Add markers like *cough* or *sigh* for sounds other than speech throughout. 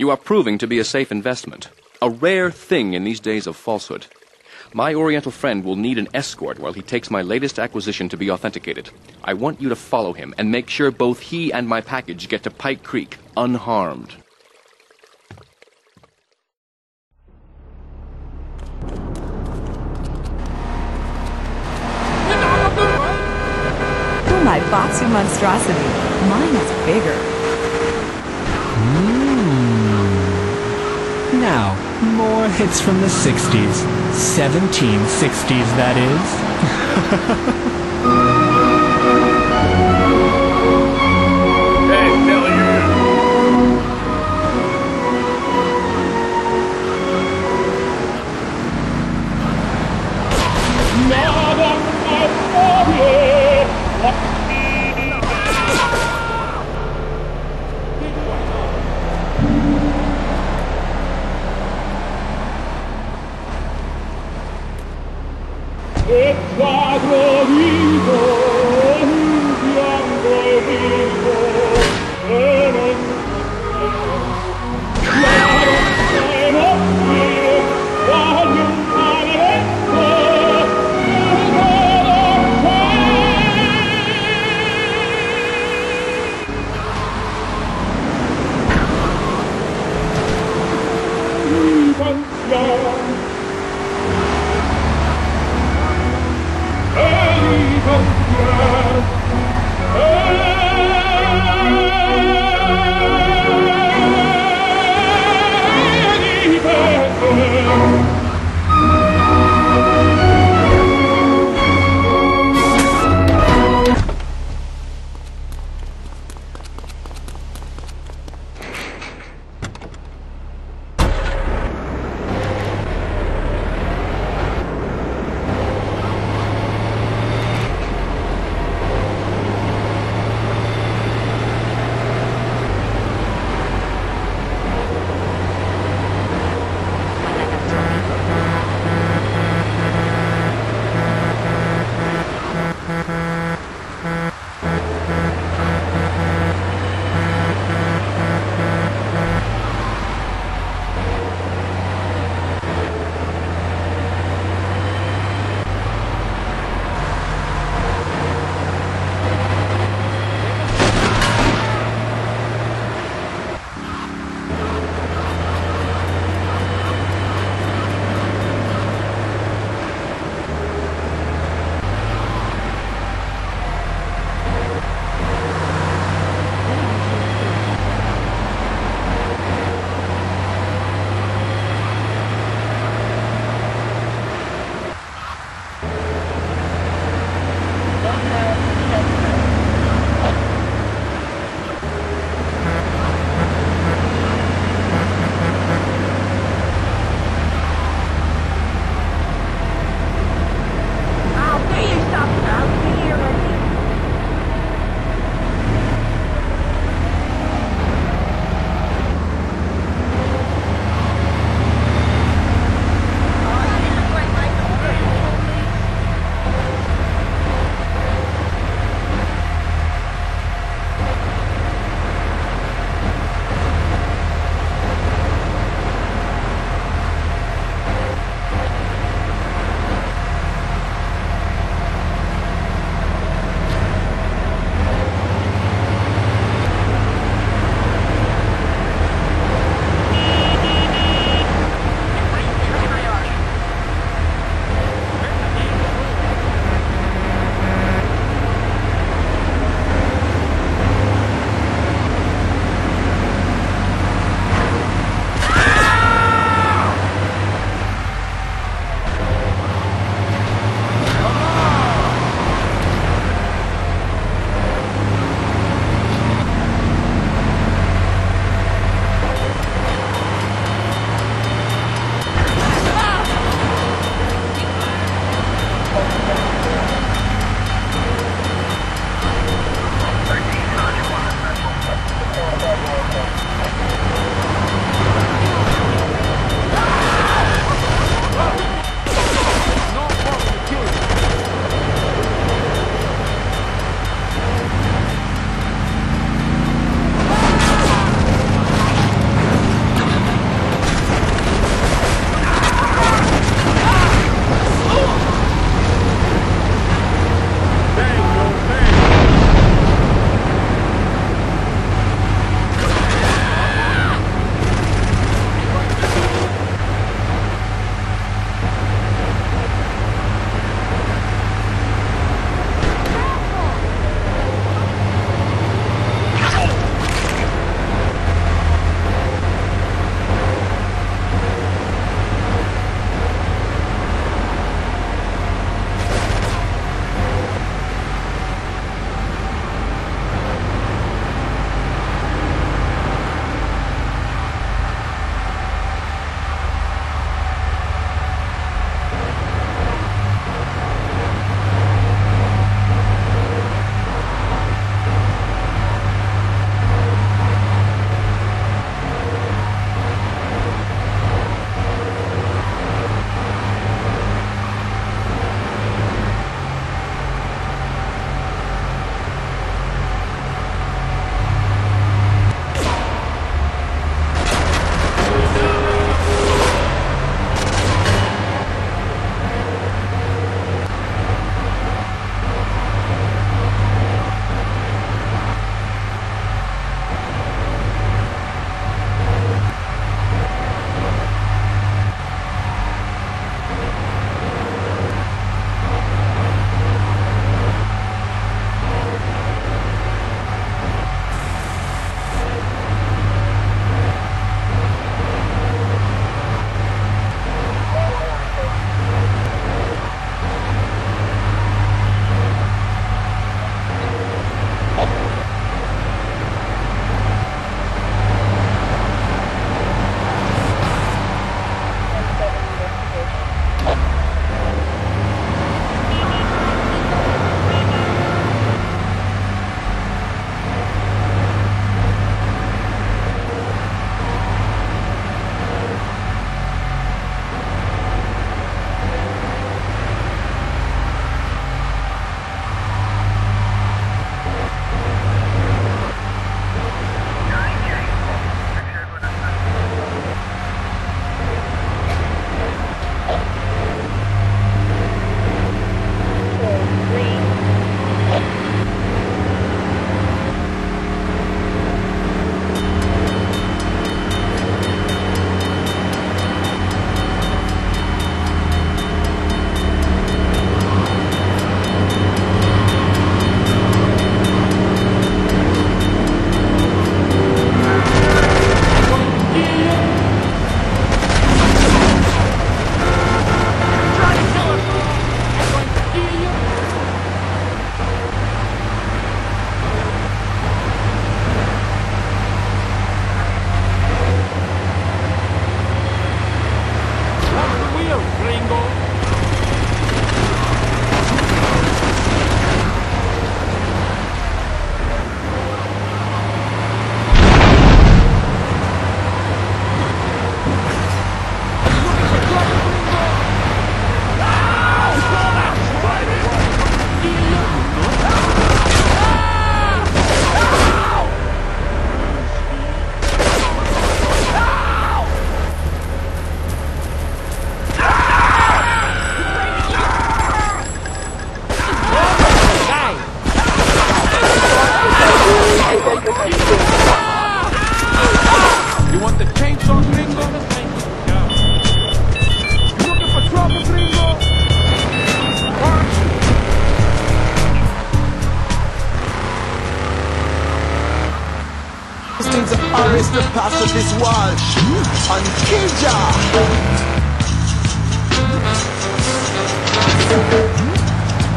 You are proving to be a safe investment. A rare thing in these days of falsehood. My Oriental friend will need an escort while he takes my latest acquisition to be authenticated. I want you to follow him and make sure both he and my package get to Pike Creek unharmed. My Boxer monstrosity. Mine is bigger. Hits from the 60s. 1760s, that is. *laughs*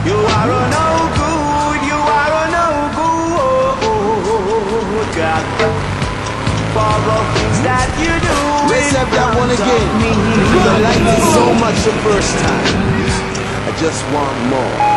You are a no good, you are a no good, God. For the things that you do. Let's have that one again. I liked it so much the first time. I just want more.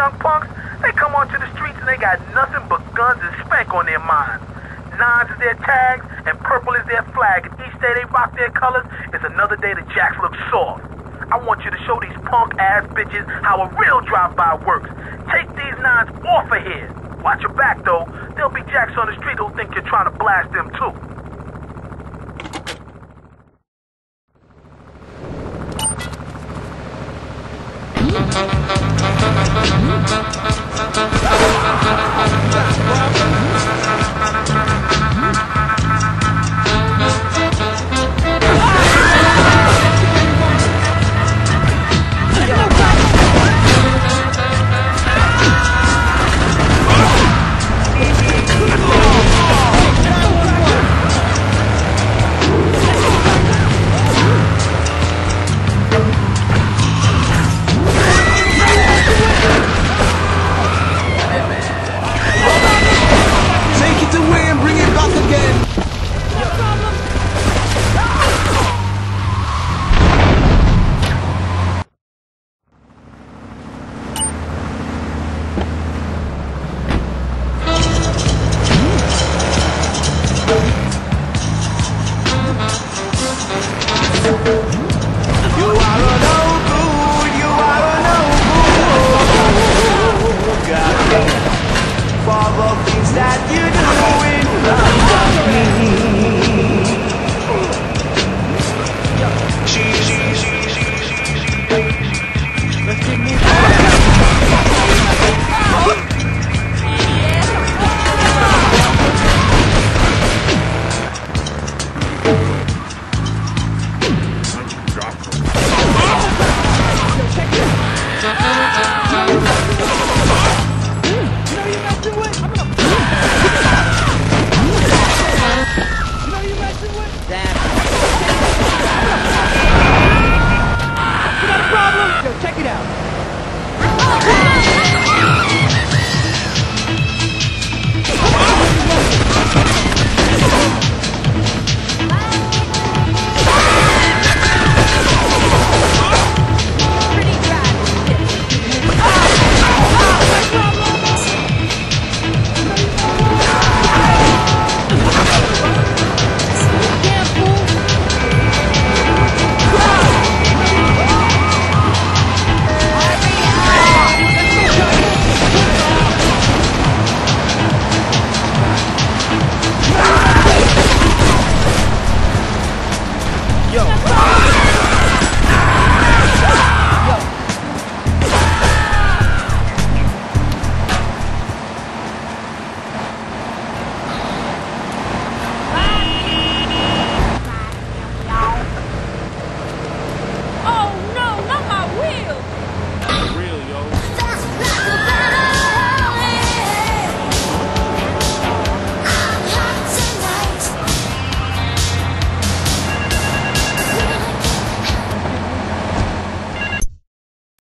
Young punks, they come onto the streets and they got nothing but guns and spank on their minds. Nines is their tags and purple is their flag. And each day they rock their colors it's another day the Jacks look soft. I want you to show these punk ass bitches how a real drive-by works. Take these nines off of here. Watch your back though. There'll be Jacks on the street who'll think you're trying to blast them too.